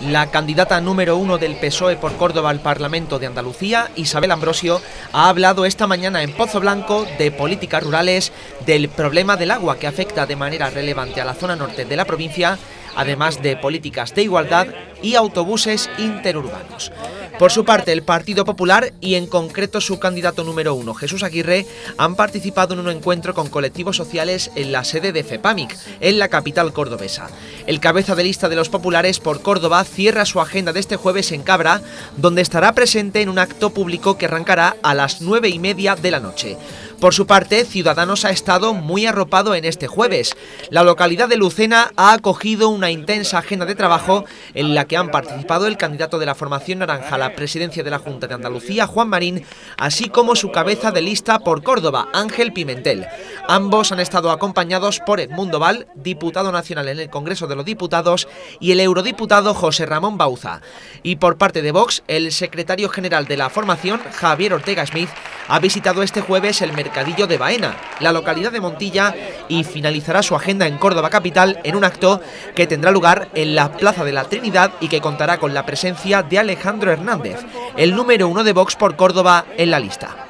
La candidata número uno del PSOE por Córdoba al Parlamento de Andalucía, Isabel Ambrosio, ha hablado esta mañana en Pozo Blanco de políticas rurales, del problema del agua que afecta de manera relevante a la zona norte de la provincia, además de políticas de igualdad y autobuses interurbanos. Por su parte, el Partido Popular y en concreto su candidato número uno, Jesús Aguirre, han participado en un encuentro con colectivos sociales en la sede de FEPAMIC, en la capital cordobesa. El cabeza de lista de los populares por Córdoba cierra su agenda de este jueves en Cabra, donde estará presente en un acto público que arrancará a las nueve y media de la noche. Por su parte, Ciudadanos ha estado muy arropado en este jueves. La localidad de Lucena ha acogido una intensa agenda de trabajo en la que han participado el candidato de la formación naranja a la presidencia de la Junta de Andalucía, Juan Marín, así como su cabeza de lista por Córdoba, Ángel Pimentel. Ambos han estado acompañados por Edmundo Val, diputado nacional en el Congreso de los Diputados, y el eurodiputado José Ramón Bauza. Y por parte de Vox, el secretario general de la formación, Javier Ortega Smith, ha visitado este jueves el mercadillo de Baena, la localidad de Montilla, y finalizará su agenda en Córdoba capital en un acto que tendrá lugar en la Plaza de la Trinidad y que contará con la presencia de Alejandro Hernández, el número uno de Vox por Córdoba en la lista.